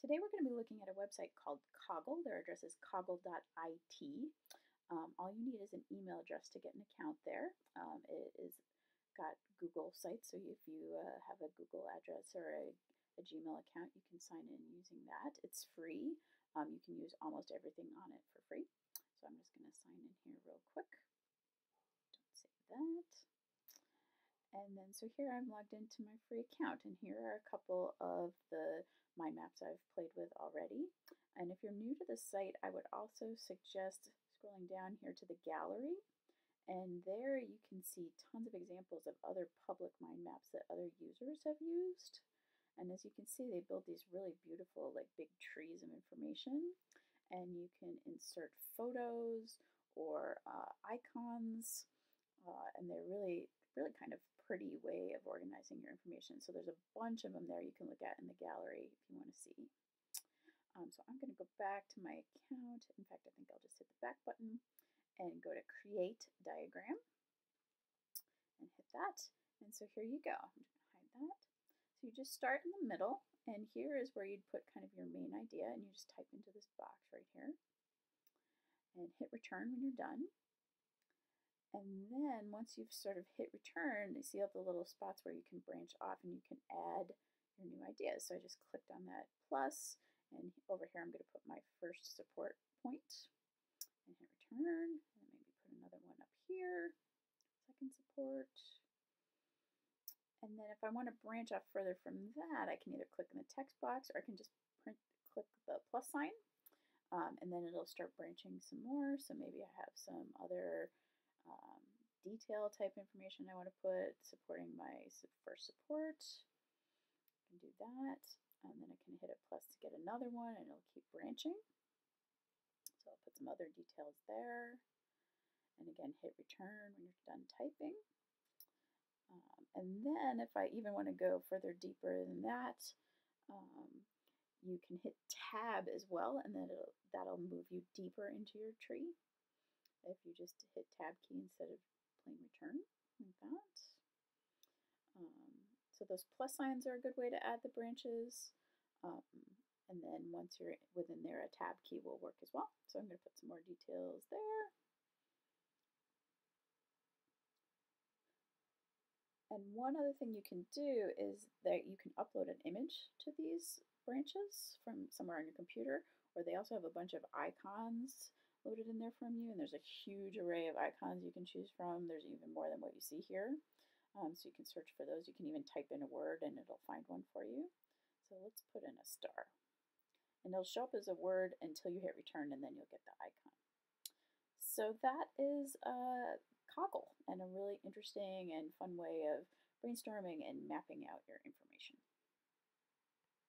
Today we're going to be looking at a website called Coggle. Their address is coggle.it. Um, all you need is an email address to get an account there. Um, it is got Google Sites, so if you uh, have a Google address or a, a, Gmail account, you can sign in using that. It's free. Um, you can use almost everything on it for free. So I'm just going to sign in here real quick. Don't save that. And then, so here I'm logged into my free account, and here are a couple of the mind maps I've played with already. And if you're new to the site, I would also suggest scrolling down here to the gallery. And there you can see tons of examples of other public mind maps that other users have used. And as you can see, they build these really beautiful, like big trees of information. And you can insert photos or uh, icons. Uh, and they're really, really kind of pretty way of organizing your information. So there's a bunch of them there you can look at in the gallery if you want to see. Um, so I'm going to go back to my account. In fact, I think I'll just hit the back button and go to Create Diagram and hit that. And so here you go. I'm going to hide that. So you just start in the middle, and here is where you'd put kind of your main idea, and you just type into this box right here and hit return when you're done. And then once you've sort of hit return, you see all the little spots where you can branch off and you can add your new ideas. So I just clicked on that plus, and over here I'm going to put my first support point and hit return, and maybe put another one up here, second support. And then if I want to branch off further from that, I can either click in the text box or I can just print, click the plus sign, um, and then it'll start branching some more. So maybe I have some other um, detail type information I want to put, supporting my first support. I can do that. And then I can hit a plus to get another one and it'll keep branching. So I'll put some other details there. And again, hit return when you're done typing. Um, and then if I even want to go further deeper than that, um, you can hit tab as well, and then that'll move you deeper into your tree if you just hit tab key instead of plain return like that. Um, so those plus signs are a good way to add the branches. Um, and then once you're within there, a tab key will work as well. So I'm going to put some more details there. And one other thing you can do is that you can upload an image to these branches from somewhere on your computer, or they also have a bunch of icons loaded in there from you. And there's a huge array of icons you can choose from. There's even more than what you see here. Um, so you can search for those. You can even type in a word and it'll find one for you. So let's put in a star. And it'll show up as a word until you hit return and then you'll get the icon. So that is a Coggle and a really interesting and fun way of brainstorming and mapping out your information.